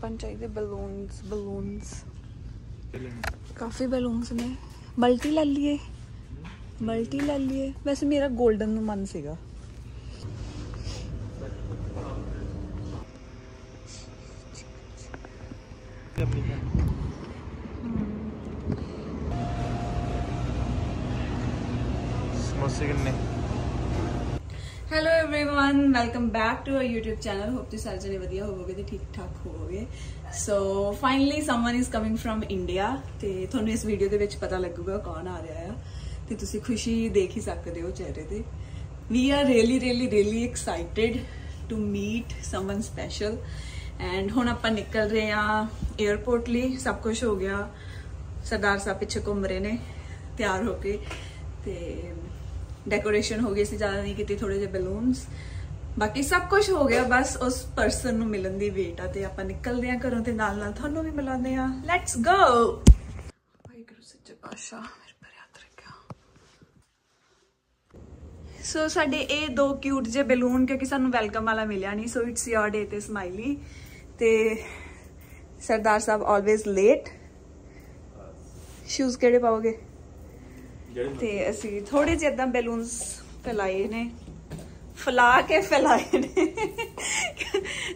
ਆਪਾਂ ਨੂੰ ਚਾਹੀਦੇ ਬਲੂਨਸ ਬਲੂਨਸ। ਕਾਫੀ ਬਲੂਨਸ ਨੇ। ਮਲਟੀ ਲੈ ਲਈਏ। ਮਲਟੀ ਲੈ ਲਈਏ। ਵੈਸੇ ਮੇਰਾ 골ਡਨ ਨੂੰ ਮਨ ਸੀਗਾ। ਸਮੋਸੇ ਕਿੰਨੇ? Hello everyone welcome back to our YouTube channel hope ਤੁਸੀਂ ਸਾਰੇ ਜਣੇ ਵਧੀਆ ਹੋਵੋਗੇ ਤੇ ਠੀਕ ਠਾਕ ਹੋਵੋਗੇ so finally someone is coming from India ਤੇ ਤੁਹਾਨੂੰ ਇਸ ਵੀਡੀਓ ਦੇ ਵਿੱਚ ਪਤਾ ਲੱਗੂਗਾ ਕੌਣ ਆ ਰਿਹਾ ਆ ਤੇ ਤੁਸੀਂ ਖੁਸ਼ੀ ਦੇਖ ਹੀ ਸਕਦੇ ਹੋ ਚਿਹਰੇ ਤੇ ਵੀ we really really really excited to meet someone special and ਹੁਣ ਆਪਾਂ ਨਿਕਲ ਰਹੇ ਆ 에어ਪੋਰਟ ਲਈ ਸਭ ਕੁਝ ਹੋ ਗਿਆ ਸਰਦਾਰ ਸਾਹਿਬ ਪਿੱਛੇ ਘੁੰਮ ਰਹੇ ਨੇ ਤਿਆਰ ਹੋ ਕੇ ਤੇ ਡੈਕੋਰੇਸ਼ਨ ਹੋ ਗਈ ਸੀ ਜ਼ਿਆਦਾ ਨਹੀਂ ਕੀਤੀ ਥੋੜੇ ਜਿਹੇ ਬਲੂਨਸ ਬਾਕੀ ਸਭ ਕੁਝ ਹੋ ਗਿਆ, ਬਸ ਉਸ ਪਰਸਨ ਨੂੰ ਮਿਲਣ ਦੀ ਵੇਟ ਆ ਤੇ ਆਪਾਂ ਨਿਕਲਦੇ ਆ ਘਰੋਂ ਤੇ ਨਾਲ ਨਾਲ ਤੁਹਾਨੂੰ ਵੀ ਮਿਲਾਉਂਦੇ ਆ ਲੈਟਸ ਗੋ ਵਾਹਿਗੁਰੂ ਸੱਚੇ ਪਾਤਸ਼ਾਹ, ਮੇਰੇ ਪਰ ਹੱਥ ਰੱਖਿਆ ਸੋ ਸਾਡੇ ਇਹ ਦੋ ਕਿਊਟ ਜਿਹੇ ਬਲੂਨ ਕਿਉਂਕਿ ਸਾਨੂੰ ਵੈਲਕਮ ਵਾਲਾ ਮਿਲਿਆ ਨਹੀਂ ਸੋ ਇਟਸ ਯੋਰ ਡੇ ਤੇ ਸਮਾਈਲੀ ਤੇ ਸਰਦਾਰ ਸਾਹਿਬ ਆਲਵੇਜ਼ ਲੇਟ ਸ਼ੂਜ਼ ਕਿਹੜੇ ਪਾਓਗੇ? ਤੇ ਅਸੀਂ ਥੋੜੇ ਜਿਹੇ ਇਦਾਂ ਬੈਲੂਨਸ ਫੈਲਾਏ ਨੇ। ਫਲਾ ਕੇ ਫੈਲਾਏ ਨੇ।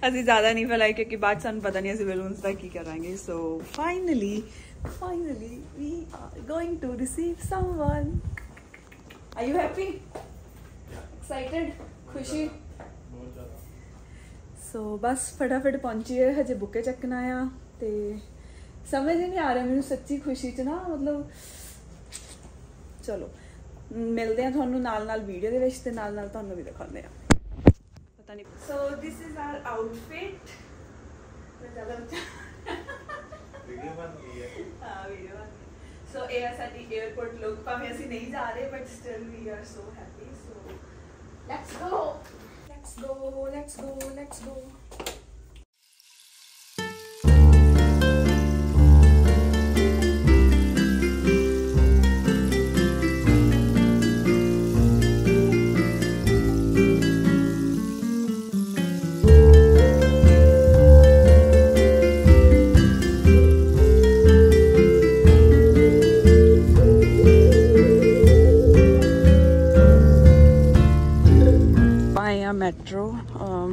ਅਸੀਂ ਜ਼ਿਆਦਾ ਨਹੀਂ ਫੈਲਾਏ ਕਿਉਂਕਿ ਬਾਅਦ ਸਾਨੂੰ ਪਤਾ ਨਹੀਂ ਅਸੀਂ ਬੈਲੂਨਸ ਦਾ ਕੀ ਕਰਾਂਗੇ। So finally finally we are going to receive someone are you happy excited ਖੁਸ਼ੀ ਸੋ ਬਸ ਫਟਾਫਟ ਪਹੁੰਚੀਏ ਹਜੇ ਬੁੱਕੇ ਚੱਕਣਾ ਆ ਤੇ ਸਮਝ ਨਹੀਂ ਆ ਰਿਹਾ ਮੈਨੂੰ ਸੱਚੀ ਖੁਸ਼ੀ ਚ ਨਾ ਮਤਲਬ ਚਲੋ ਮਿਲਦੇ ਆ ਤੁਹਾਨੂੰ ਨਾਲ ਨਾਲ ਵੀਡੀਓ ਦੇ ਵਿੱਚ ਤੇ ਨਾਲ ਨਾਲ ਤੁਹਾਨੂੰ ਵੀ ਦਿਖਾਉਂਦੇ ਆ ਪਤਾ ਨਹੀਂ। So this is our outfit ਜ਼ਿਆਦਾ ਵੀਡੀਓ ਬਣ ਗਈ ਹੈ। ਹਾਂ ਵੀਡੀਓ ਸੋ ਇਹ ਆ ਸਾਡੀ 에어ਪੋਰਟ ਲੁੱਕ ਭਾਵੇਂ ਅਸੀਂ ਨਹੀਂ ਜਾ ਰਹੇ but still we are so happy so let's go let's go let's go let's go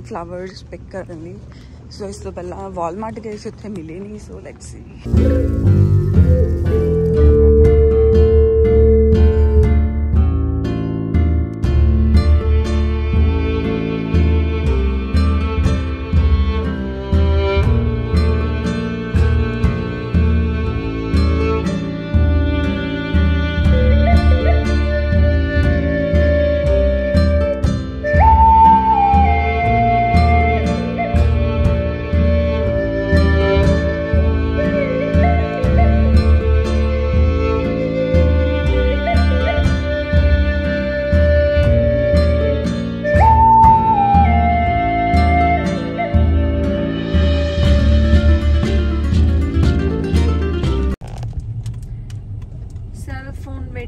flowers pick ਕਰਨ ਲਈ ਸੋ ਇਸ ਤੋਂ ਪਹਿਲਾਂ ਵਾਲਮਾਰਟ ਗਏ ਸੀ ਉੱਥੇ ਮਿਲੇ ਨਹੀਂ so let's see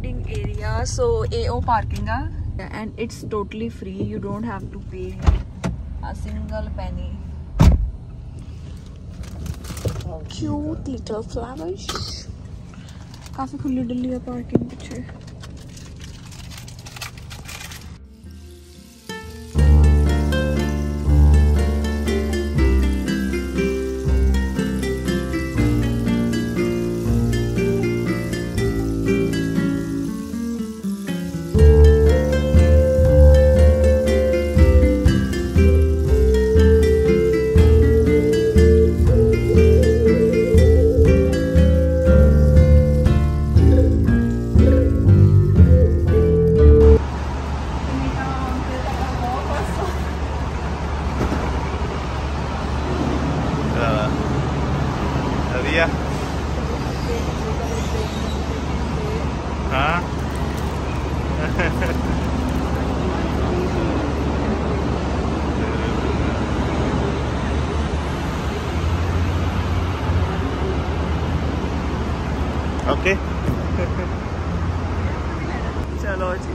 area. So AO parking and it's totally free. You don't have to pay a single penny. Cute little flowers. Coffee खुली डुली ਪਿੱਛੇ ਵਧੀਆ ਹਾਂ ਓਕੇ ਚਲੋ ਜੀ